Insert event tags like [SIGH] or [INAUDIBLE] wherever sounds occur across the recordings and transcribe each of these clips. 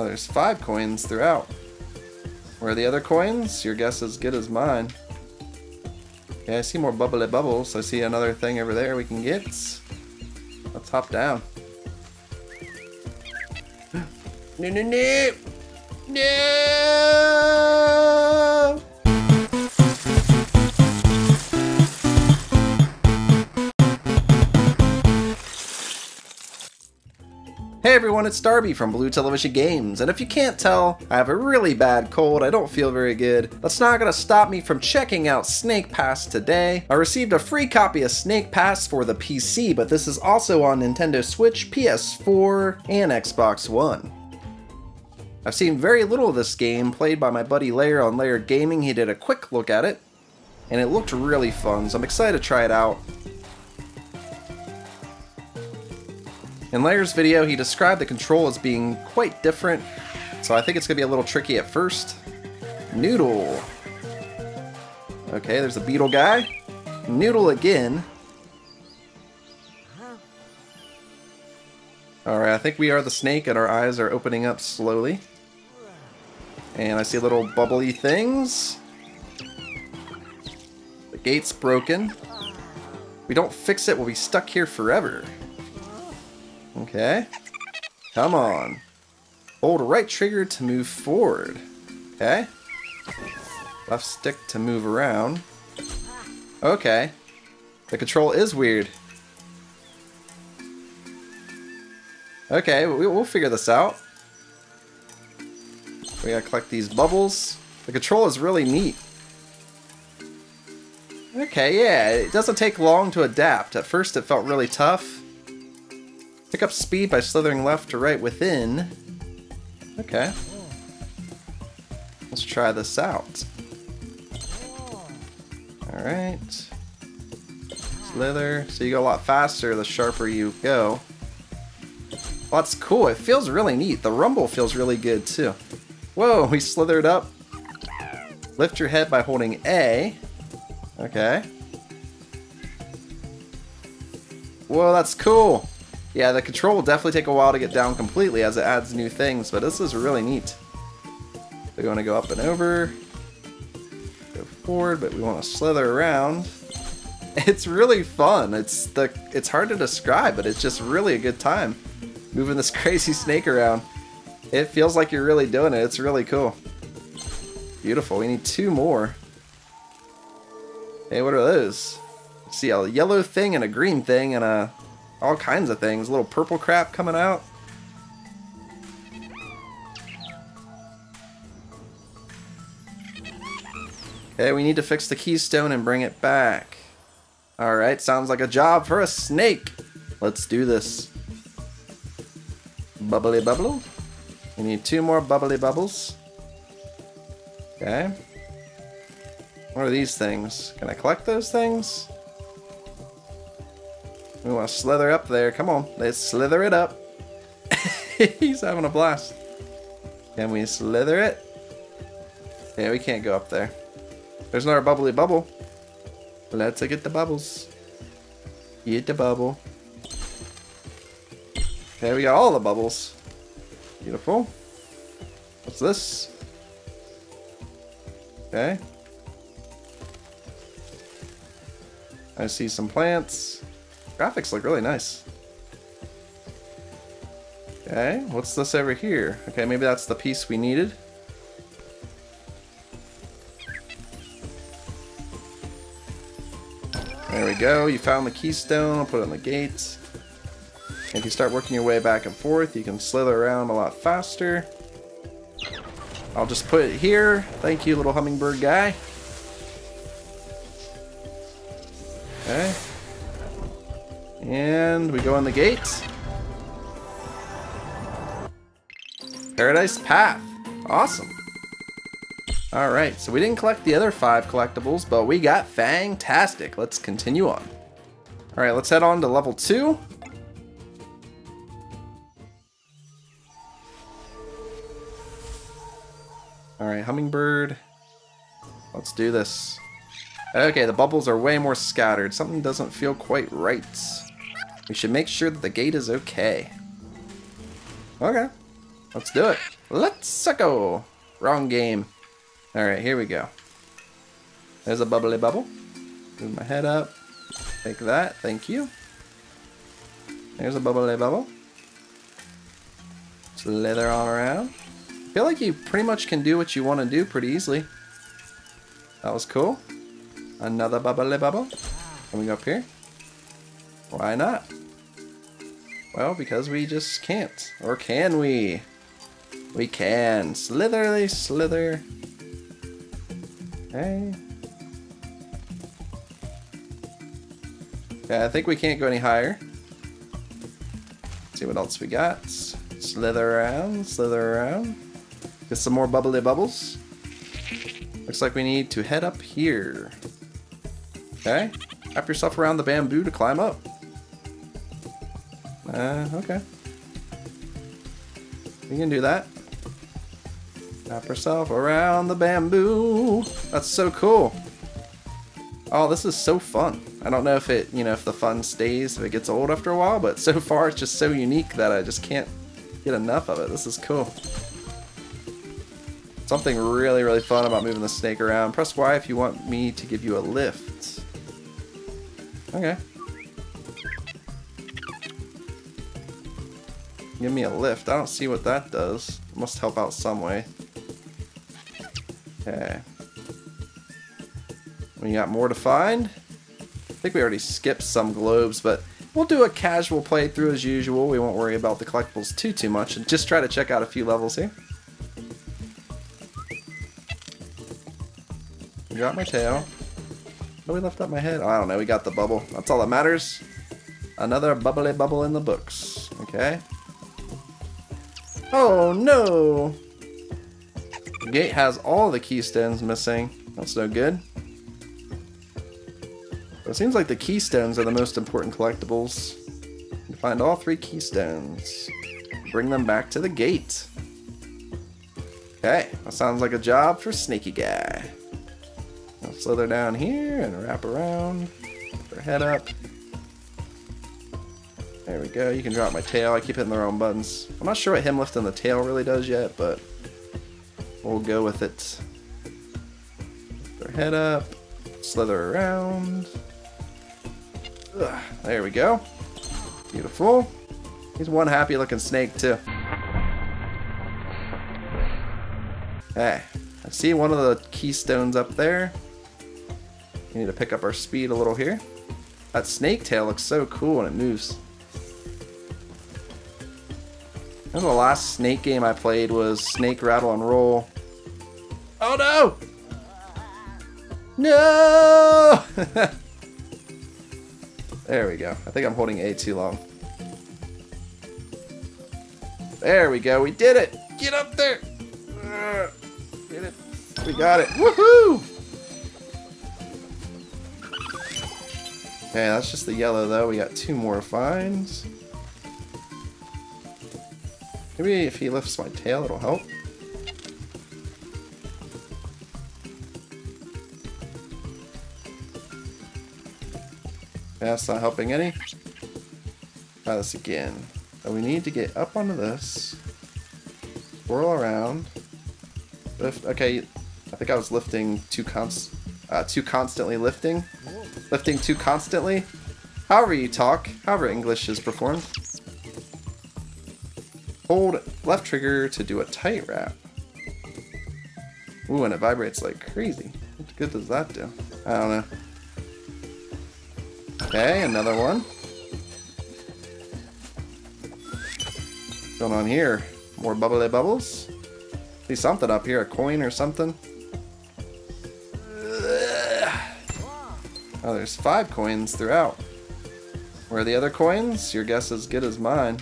Oh, there's five coins throughout. Where are the other coins? Your guess is as good as mine. Okay, I see more bubbly bubbles. I see another thing over there we can get. Let's hop down. [GASPS] no, no, no! No! Hey everyone, it's Darby from Blue Television Games, and if you can't tell, I have a really bad cold, I don't feel very good. That's not gonna stop me from checking out Snake Pass today. I received a free copy of Snake Pass for the PC, but this is also on Nintendo Switch, PS4, and Xbox One. I've seen very little of this game, played by my buddy Layer on Layered Gaming, he did a quick look at it, and it looked really fun, so I'm excited to try it out. In Layer's video, he described the control as being quite different, so I think it's going to be a little tricky at first. Noodle. Okay, there's a beetle guy. Noodle again. Alright, I think we are the snake and our eyes are opening up slowly. And I see little bubbly things. The gate's broken. we don't fix it, we'll be stuck here forever. Okay. Come on. Hold right trigger to move forward. Okay. Left stick to move around. Okay. The control is weird. Okay, we'll figure this out. We gotta collect these bubbles. The control is really neat. Okay, yeah, it doesn't take long to adapt. At first it felt really tough. Pick up speed by slithering left to right within. Okay. Let's try this out. Alright. Slither. So you go a lot faster the sharper you go. Well, that's cool. It feels really neat. The rumble feels really good too. Whoa, [LAUGHS] we slithered up. Lift your head by holding A. Okay. Whoa, that's cool. Yeah, the control will definitely take a while to get down completely as it adds new things, but this is really neat. We want to go up and over, go forward, but we want to slither around. [LAUGHS] It's really fun. It's the it's hard to describe, but it's just really a good time moving this [LAUGHS] crazy snake around. It feels like you're really doing it. It's really cool. Beautiful. We need two more. Hey, what are those? See a yellow thing and a green thing and a all kinds of things. A little purple crap coming out. Okay, we need to fix the keystone and bring it back. Alright, sounds like a job for a snake. Let's do this. Bubbly bubble. We need two more bubbly bubbles. Okay. What are these things? Can I collect those things? We want to slither up there. Come on, let's slither it up. [LAUGHS] He's having a blast. Can we slither it? Yeah, we can't go up there. There's another bubbly bubble. Let's get the bubbles. Get the bubble. Okay, we got all the bubbles. Beautiful. What's this? Okay. I see some plants. Graphics look really nice. Okay, what's this over here? Okay, maybe that's the piece we needed. There we go, you found the keystone, I'll put it on the gate. If you start working your way back and forth, you can slither around a lot faster. I'll just put it here. Thank you, little hummingbird guy. Okay. And we go on the gate. Paradise Path. Awesome. Alright, so we didn't collect the other five collectibles, but we got fantastic. Let's continue on. Alright, let's head on to level two. Alright, Hummingbird. Let's do this. Okay, the bubbles are way more scattered. Something doesn't feel quite right. We should make sure that the gate is okay. Okay. Let's do it. Let's go. Wrong game. Alright, here we go. There's a bubbly bubble. Move my head up. Take that. Thank you. There's a bubbly bubble. Slither on around. I feel like you pretty much can do what you want to do pretty easily. That was cool. Another bubbly bubble. Can we go up here? Why not? Well, because we just can't. Or can we? We can. Slitherly slither. Hey. Okay, I think we can't go any higher. Let's see what else we got. Slither around, slither around. Get some more bubbly bubbles. Looks like we need to head up here. Okay. Wrap yourself around the bamboo to climb up. Uh, okay. We can do that. Wrap yourself around the bamboo. That's so cool. Oh, this is so fun. I don't know if it, you know, if the fun stays, if it gets old after a while, but so far it's just so unique that I just can't get enough of it. This is cool. Something really, really fun about moving the snake around. Press Y if you want me to give you a lift. Okay. Give me a lift. I don't see what that does. It must help out some way. Okay. We got more to find. I think we already skipped some globes, but we'll do a casual playthrough as usual. We won't worry about the collectibles too, too much and just try to check out a few levels here. Drop my tail. Oh, we left up my head? Oh, I don't know. We got the bubble. That's all that matters. Another bubbly bubble in the books. Okay. Oh, no! The gate has all the keystones missing. That's no good. But it seems like the keystones are the most important collectibles. You find all three keystones. Bring them back to the gate. Okay, that sounds like a job for Sneaky Guy. I'll slither down here and wrap around. Her head up. There we go. You can drop my tail. I keep hitting the wrong buttons. I'm not sure what him lifting the tail really does yet, but we'll go with it. Put her head up. Slither around. Ugh, there we go. Beautiful. He's one happy looking snake too. Hey, I see one of the keystones up there. We need to pick up our speed a little here. That snake tail looks so cool when it moves. The last snake game I played was Snake Rattle and Roll. Oh no! No! [LAUGHS] there we go. I think I'm holding A too long. There we go. We did it! Get up there! Get it. We got it. Woohoo! Okay, that's just the yellow though. We got two more finds. Maybe if he lifts my tail, it'll help. That's not helping any. Try this again. We need to get up onto this. Whirl around. Lift. Okay, I think I was lifting too const uh, too constantly lifting. Lifting too constantly. However you talk, however English is performed. Hold left trigger to do a tight wrap. Ooh, and it vibrates like crazy. What good does that do? I don't know. Okay, another one. What's going on here? More bubbly bubbles? See something up here, a coin or something? Oh, there's five coins throughout. Where are the other coins? Your guess is as good as mine.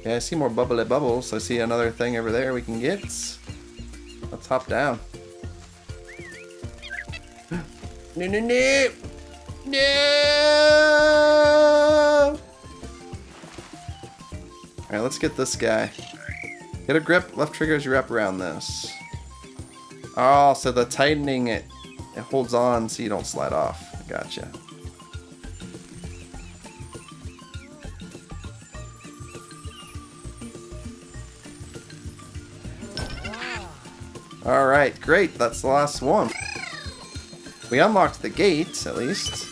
Okay, I see more bubbly bubbles. I see another thing over there we can get. Let's hop down. [GASPS] no, no, no! No! Alright, let's get this guy. Get a grip, left trigger as you wrap around this. Oh, so the tightening it, it holds on so you don't slide off. Gotcha. Alright, great. That's the last one. We unlocked the gate, at least.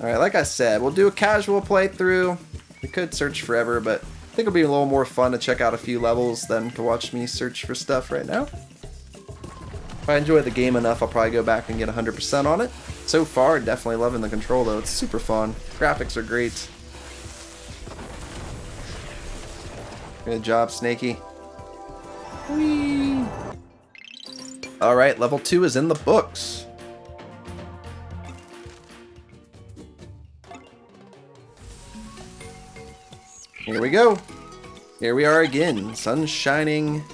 Alright, like I said, we'll do a casual playthrough. We could search forever, but I think it'll be a little more fun to check out a few levels than to watch me search for stuff right now. If I enjoy the game enough, I'll probably go back and get 100% on it. So far, definitely loving the control though. It's super fun. Graphics are great. Good job, Snaky. Whee! Alright, level 2 is in the books. Here we go. Here we are again. Sun shining.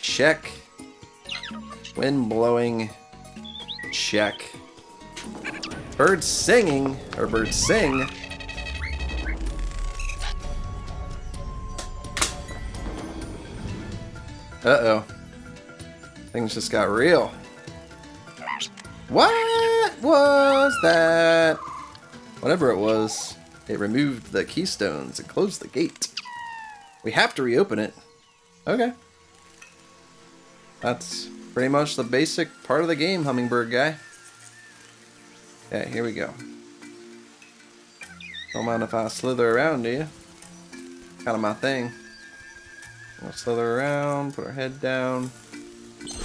Check. Wind blowing. Check. Birds singing, or birds sing. Uh-oh. Things just got real. What was that? Whatever it was, it removed the keystones and closed the gate. We have to reopen it. Okay. That's pretty much the basic part of the game, Hummingbird guy. Yeah, here we go. Don't mind if I slither around, do you? Kind of my thing. We'll slither around, put our head down,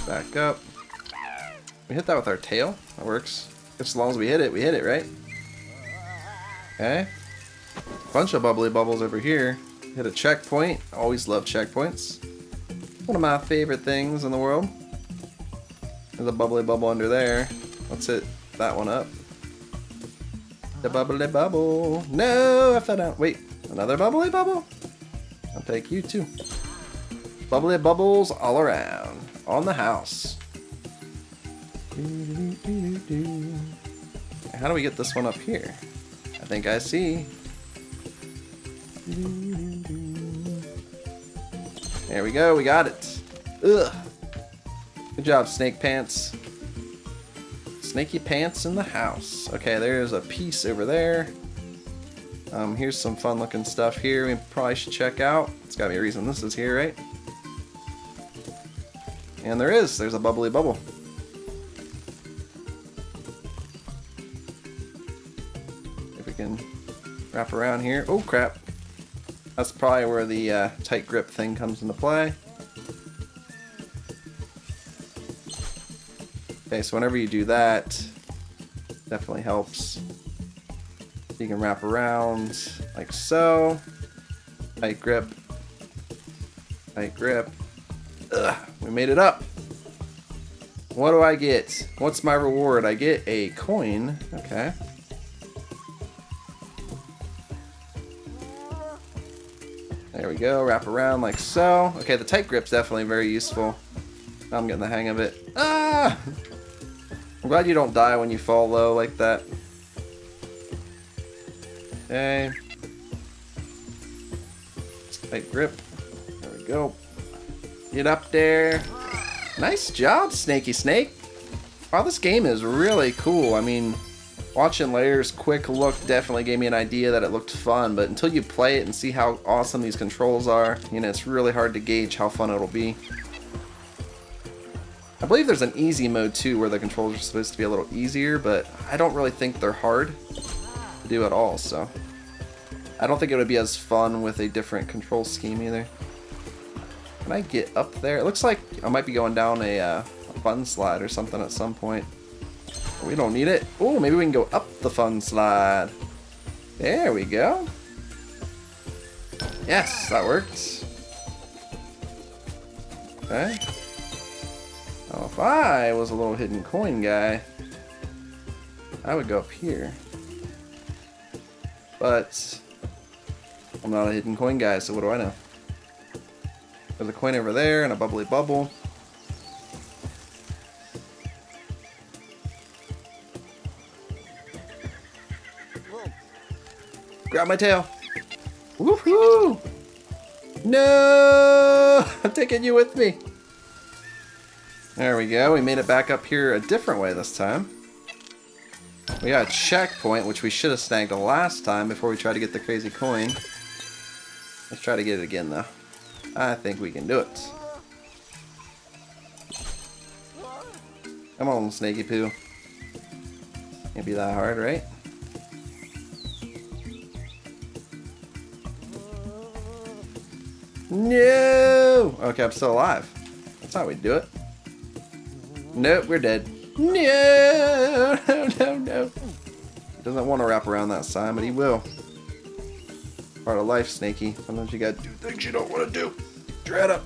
back up. We hit that with our tail. That works. As long as we hit it, we hit it, right? Okay. Bunch of bubbly bubbles over here. Hit a checkpoint. Always love checkpoints. One of my favorite things in the world. There's a bubbly bubble under there. Let's hit that one up. The bubbly bubble. No, I fell down. Wait, another bubbly bubble? I'll take you too. Bubbly bubbles all around. On the house. How do we get this one up here? I think I see. There we go, we got it. Ugh. Good job, Snake Pants. Snaky Pants in the house. Okay, there's a piece over there. Um, here's some fun looking stuff here we probably should check out. It's gotta be a reason this is here, right? And there is. There's a bubbly bubble. If we can wrap around here. Oh, crap. That's probably where the uh, tight grip thing comes into play. Okay, so whenever you do that, definitely helps. You can wrap around like so. Tight grip. Tight grip. We made it up. What do I get? What's my reward? I get a coin. Okay. There we go. Wrap around like so. Okay, the tight grip's definitely very useful. I'm getting the hang of it. Ah! I'm glad you don't die when you fall low like that. Okay. Tight grip. There we go. Get up there. Nice job, Snaky Snake. Wow, this game is really cool. I mean, watching Layer's quick look definitely gave me an idea that it looked fun, but until you play it and see how awesome these controls are, you know, it's really hard to gauge how fun it'll be. I believe there's an easy mode too where the controls are supposed to be a little easier, but I don't really think they're hard to do at all, so. I don't think it would be as fun with a different control scheme either. Can I get up there? It looks like I might be going down a, uh, a fun slide or something at some point. We don't need it. Oh, maybe we can go up the fun slide. There we go. Yes, that worked. Okay. Now, if I was a little hidden coin guy, I would go up here. But I'm not a hidden coin guy, so what do I know? There's a coin over there and a bubbly bubble. Grab my tail. Woohoo! No! [LAUGHS] I'm taking you with me. There we go. We made it back up here a different way this time. We got a checkpoint, which we should have snagged the last time before we try to get the crazy coin. Let's try to get it again, though. I think we can do it. Come on, Snaky Poo. Can't be that hard, right? No! Okay, I'm still alive. That's how we do it. Nope, we're dead. No! [LAUGHS] No, no, no. He doesn't want to wrap around that sign, but he will. Part of life, Snaky. Sometimes you gotta do things you don't want to do. Up.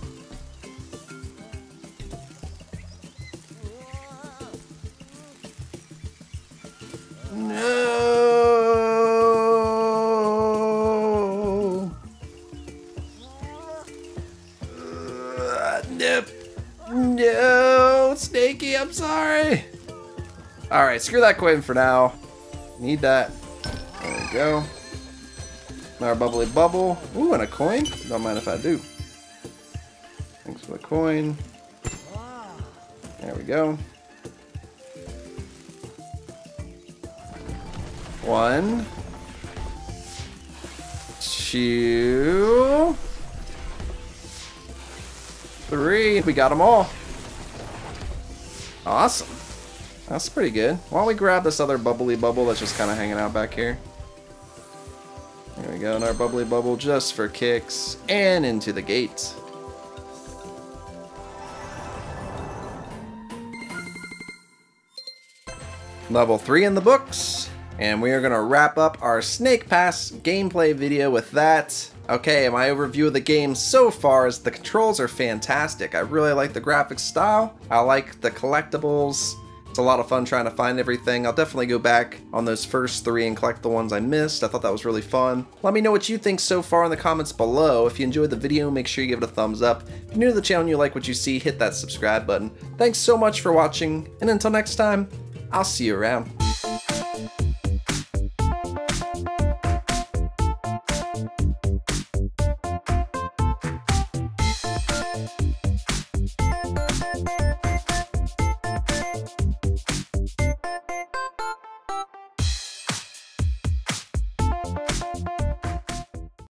No. Uh. No, Snaky, I'm sorry. All right, screw that coin for now. Need that. There we go. Our bubbly bubble. Ooh, and a coin. Don't mind if I do. For the coin. There we go. One. Two. Three. We got them all. Awesome. That's pretty good. Why don't we grab this other bubbly bubble that's just kind of hanging out back here. There we go, and our bubbly bubble just for kicks. And into the gate. Level 3 in the books. And we are going to wrap up our Snake Pass gameplay video with that. Okay, my overview of the game so far is the controls are fantastic. I really like the graphics style. I like the collectibles. It's a lot of fun trying to find everything. I'll definitely go back on those first three and collect the ones I missed. I thought that was really fun. Let me know what you think so far in the comments below. If you enjoyed the video, make sure you give it a thumbs up. If you're new to the channel and you like what you see, hit that subscribe button. Thanks so much for watching, and until next time, I'll see you around.